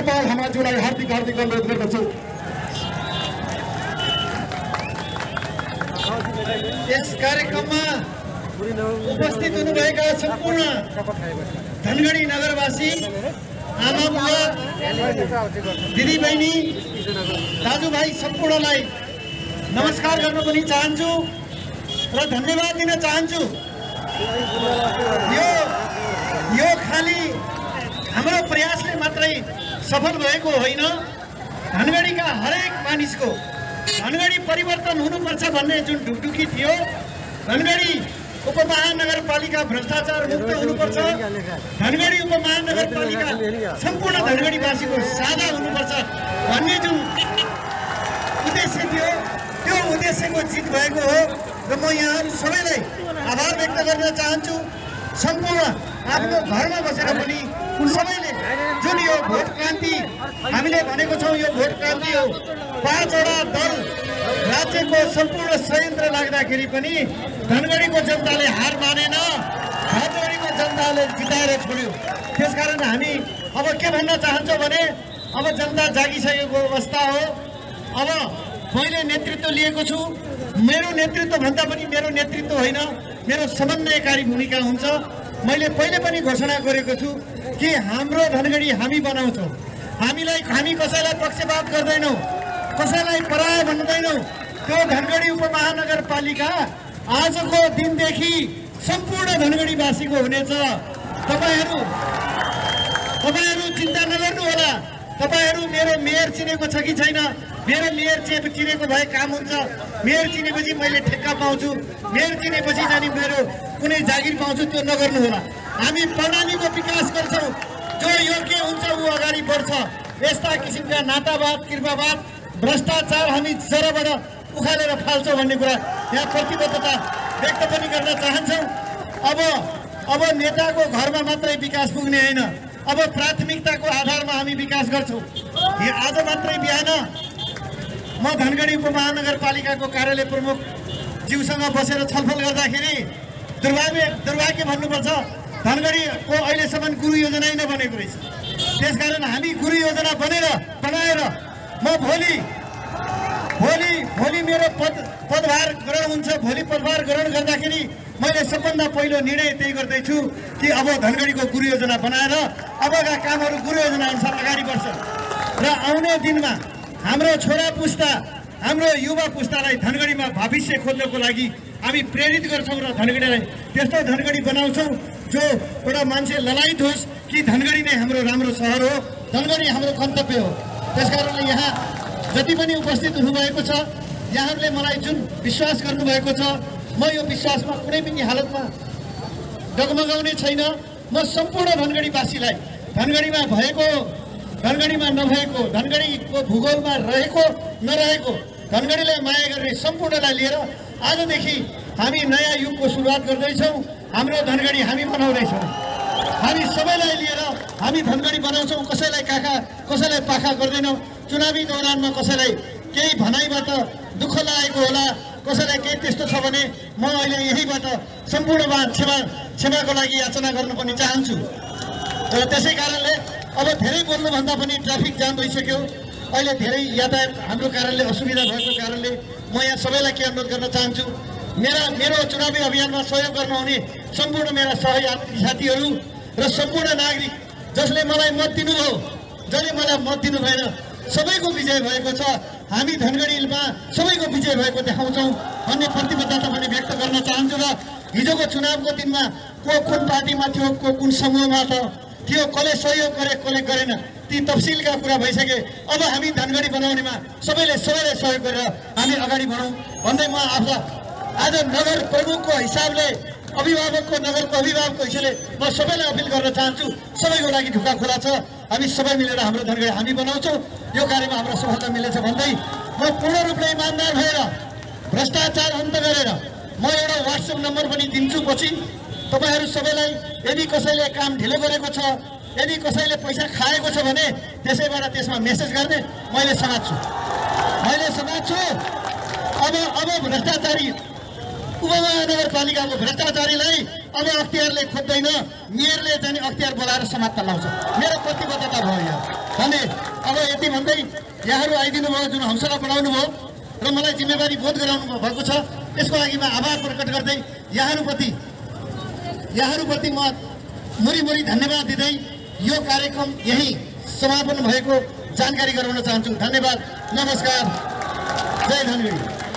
सत्यपाल हमाज्यूलाई हार्दिक हार्दिक अनुरोध गर्दछु यस कार्यक्रममा उपस्थित हुनुभएका सम्पूर्ण धनगढी नगरवासी आमा बुवा दिदी बहिनी दाजुभाइ सम्पूर्णलाई नमस्कार गर्न पनि चाहन्छु र धन्यवाद दिन चाहन्छु। यो यो खालि हाम्रो प्रयासले मात्रै सफल भएको होइन। धनगढीका हरेक मानिसको धनगढी परिवर्तन हुनुपर्छ भन्ने जुन ढुकढुकी थियो धनगढी उपमहानगरपालिका भ्रष्टाचार मुक्त हुनुपर्छ। धनगढी उपमहानगरपालिका सम्पूर्ण धनगढीवासीको साझा हुनुपर्छ भन्ने जुन उद्देश्य थियो त्यो उद्देश्यको जित भएको हो र म यहाँहरू सबैलाई आभार व्यक्त गर्न चाहन्छु। सम्पूर्ण आफ्नो घरमा बसेर पनि सबैले जुन यो भोट क्रान्ति हामीले भनेको छौँ यो भोट क्रान्ति हो। पाँचवटा दल राज्यको सम्पूर्ण संयन्त्र लाग्दाखेरि पनि धनगढीको जनताले हार मानेन धनगढीको जनताले जिताएर छोड्यो। त्यसकारण हामी अब के भन्न चाहन्छौँ भने अब जनता जागिसकेको अवस्था हो। अब मैले नेतृत्व लिएको छु। मेरो नेतृत्व भन्दा पनि मेरो नेतृत्व होइन। मेरो समन्वयकारी भूमिका हुन्छ। मैले पहिले पनि घोषणा गरेको छु कि हाम्रो धनगढी हामी बनाउँछौँ? हामीलाई हामी कसैलाई पक्षपात गर्दैनौँ कसैलाई पराय भन्दैनौँ। त्यो धनगढी उपमहानगरपालिका आजको दिनदेखि सम्पूर्ण धनगढीवासीको हुनेछ। तपाईँहरू तपाईँहरू चिन्ता नगर्नु होला तपाईँहरू मेरो मेयर चिनेको छ कि छैन? मेरो मेयर चिने चिनेको भए काम हुन्छ। मेयर चिनेपछि मैले ठेक्का पाउँछु। मेयर चिनेपछि जाने मेरो कुनै जागिर पाउँछु त्यो नगर्नु होला हामी प्रणालीको विकास गर्छौँ। जो योग्य हुन्छ ऊ अगाडि बढ्छ। यस्ता किसिमका नातावाद कृपावाद भ्रष्टाचार हामी जराबाट उखालेर फाल्छौँ भन्ने कुरा यहाँ प्रतिबद्धता व्यक्त पनि गर्न चाहन्छौँ। अब अब नेताको घरमा मात्रै विकास पुग्ने होइन। अब प्राथमिकताको आधारमा हामी विकास गर्छौँ। आज मात्रै बिहान म धनगढी उपमहानगरपालिकाको कार्यालय प्रमुख ज्यूसँग बसेर छलफल गर्दाखेरि दुर्भाग्य दुर्भाग्य भन्नुपर्छ। धनगढीको अहिलेसम्म गुरु योजनै नबनेको रहेछ। त्यसकारण हामी गुरु योजना बनेर बनाएर म भोलि भोलि भोलि मेरो पद पदभार ग्रहण हुन्छ भोलि पदभार ग्रहण गर्दाखेरि मैले सबभन्दा पहिलो निर्णय त्यही गर्दैछु कि अब धनगढीको गुरु योजना बनाएर अबका कामहरू गुरु योजना अनुसार अगाडि बढ्छ। र आउने दिनमा हाम्रो छोरा पुस्ता हाम्रो युवा पुस्तालाई धनगढीमा भविष्य खोज्नको लागि हामी प्रेरित गर्छौँ र धनगढीलाई त्यस्तो धनगढी बनाउँछौँ जो एउटा मान्छे ललायत होस् कि धनगढी नै हाम्रो राम्रो सहर हो धनगढी हाम्रो गन्तव्य हो। त्यसकारणले यहाँ जति पनि उपस्थित हुनुभएको छ यहाँहरूले मलाई जुन विश्वास गर्नुभएको छ म यो विश्वासमा कुनै पनि हालतमा डगमगाउने छैन। म सम्पूर्ण धनगढीवासीलाई धनगढीमा भएको धनगढीमा नभएको धनगढीको भूगोलमा रहेको नरहेको धनगढीलाई माया गर्ने सम्पूर्णलाई लिएर आजदेखि हामी नयाँ युगको सुरुवात गर्दैछौँ। हाम्रो धनगढी हामी बनाउँदैछौँ। हामी सबैलाई लिएर हामी धनगढी बनाउँछौँ। कसैलाई काखा कसैलाई पाखा गर्दैनौँ। चुनावी दौरानमा कसैलाई केही भनाइबाट दुःख लागेको होला कसैलाई केही त्यस्तो छ भने म अहिले यहीँबाट सम्पूर्णमा क्षमा क्षमाको लागि याचना गर्नु पनि चाहन्छु। र त्यसै कारणले अब धेरै बोल्नुभन्दा पनि ट्राफिक जाम भइसक्यो। अहिले धेरै यातायात हाम्रो कारणले असुविधा भएको कारणले म यहाँ सबैलाई के अनुरोध गर्न चाहन्छु मेरा मेरो चुनावी अभियानमा सहयोग गर्नुहुने सम्पूर्ण मेरा सहयात्री साथीहरू र सम्पूर्ण नागरिक जसले मलाई मत दिनुभयो। जसले मलाई मत दिनु भएन सबैको विजय भएको छ। हामी धनगढीमा सबैको विजय भएको देखाउँछौँ भन्ने प्रतिबद्धता पनि व्यक्त गर्न चाहन्छु र हिजोको चुनावको दिनमा को कुन पार्टीमा थियो को कुन समूहमा त थियो कसले सहयोग गरे कसले गरेन ती तफसिलका कुरा भइसके। अब हामी धनगढी बनाउनेमा सबैले सबैलाई सहयोग गरेर हामी अगाडि बढौँ भन्दै म आफूलाई आज नगर प्रमुखको हिसाबले अभिभावकको नगरको अभिभावकको हिसाबले म सबैलाई अपिल गर्न चाहन्छु। सबैको लागि ढुक्का खुला छ। हामी सबै मिलेर हाम्रो धनगढी हामी बनाउँछौँ। यो कार्यमा हाम्रो सफलता मिलेछ भन्दै म पूर्ण रूपले इमान्दार भएर भ्रष्टाचार अन्त गरेर म एउटा वाट्सएप नम्बर पनि दिन्छु पछि तपाईँहरू सबैलाई यदि कसैले काम ढिलो गरेको छ यदि कसैले पैसा खाएको छ भने त्यसैबाट त्यसमा मेसेज गर्ने मैले समात्छु मैले समात्छु अब अब भ्रष्टाचारी उपमहानगर महानगरपालिकाको भ्रष्टाचारीलाई अब अख्तियारले खोज्दैन मेयरले चाहिँ अख्तियार बोलाएर समाप्त लाउँछ। मेरो प्रतिबद्धता भयो यहाँ भने अब यति भन्दै यहाँहरू आइदिनु भयो जुन हौसला बढाउनु भयो र मलाई जिम्मेवारी बोध गराउनु भएको छ त्यसको लागि म आभार प्रकट गर्दै यहाँहरूप्रति यहाँहरूप्रति म मुरी मुरी धन्यवाद दिँदै यो कार्यक्रम यही समापन भएको जानकारी गराउन चाहन्छु। धन्यवाद। नमस्कार। जय धनगढी